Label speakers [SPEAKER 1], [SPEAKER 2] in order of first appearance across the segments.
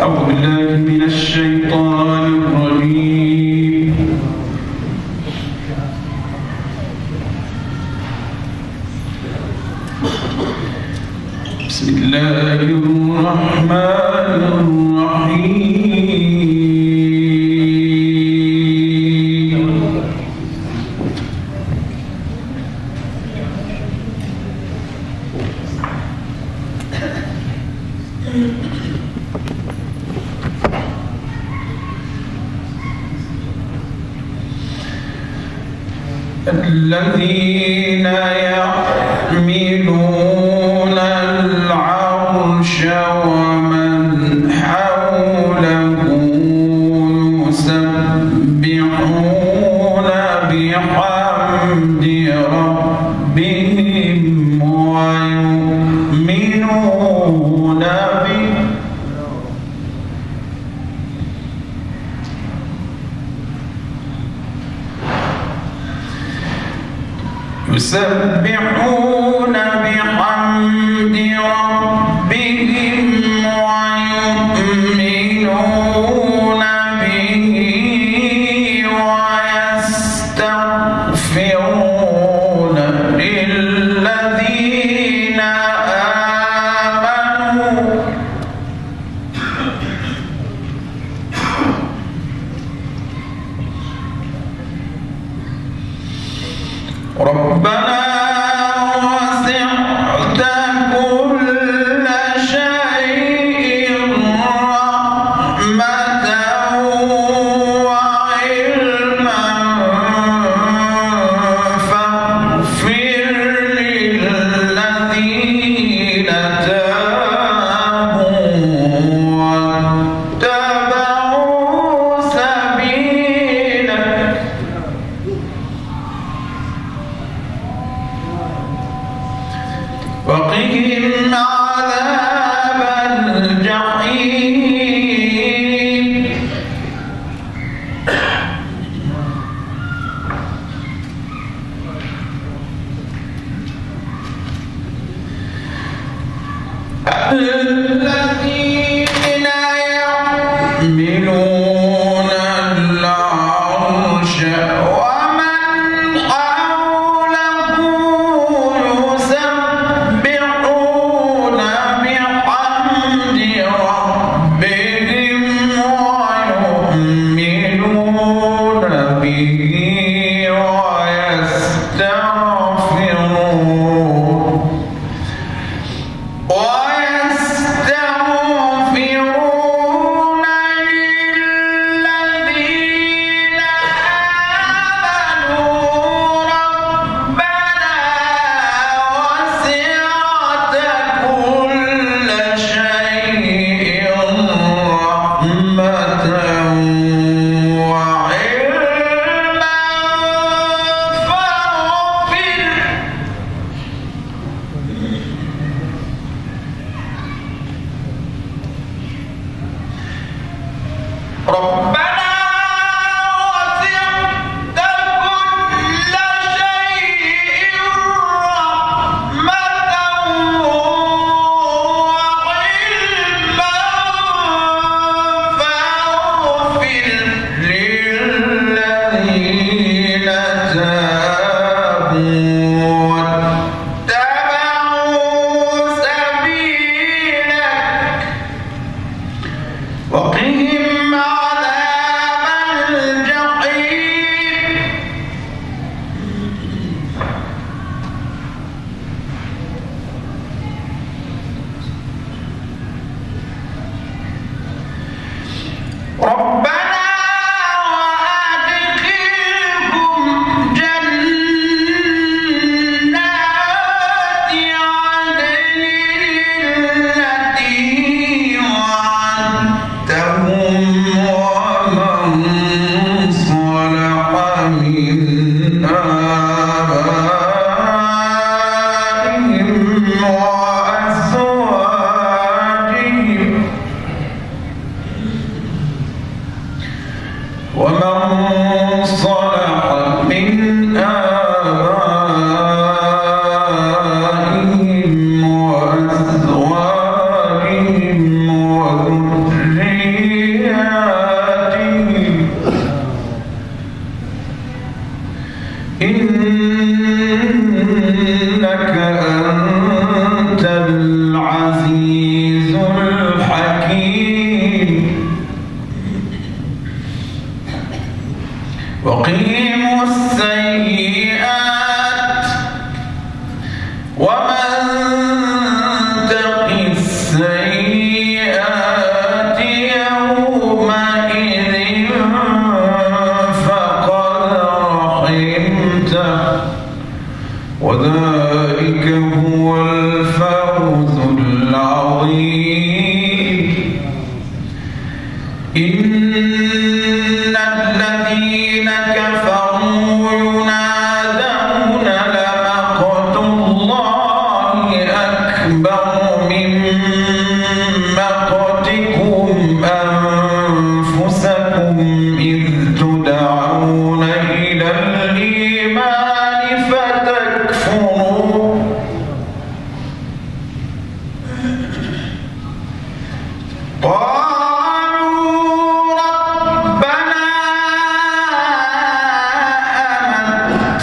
[SPEAKER 1] أعوذ بالله من الشيطان الرجيم بسم الله الرحمن الرحيم Thank you. الذي يسبحون بحمد ربهم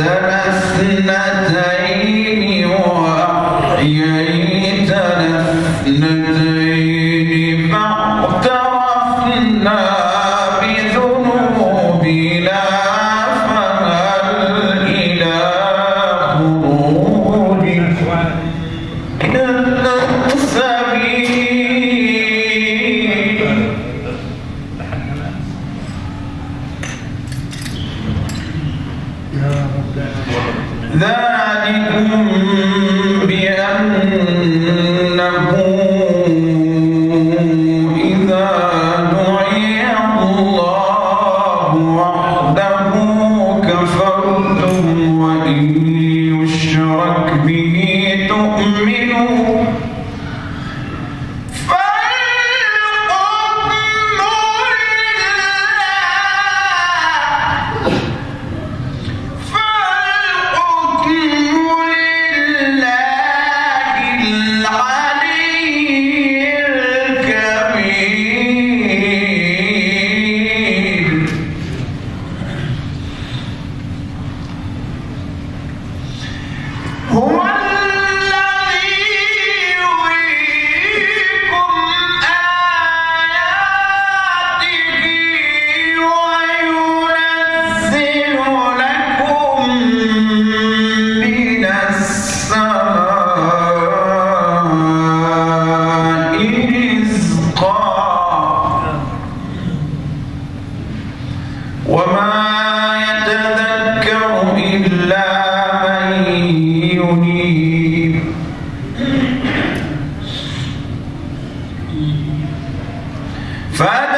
[SPEAKER 1] Sir فدعوا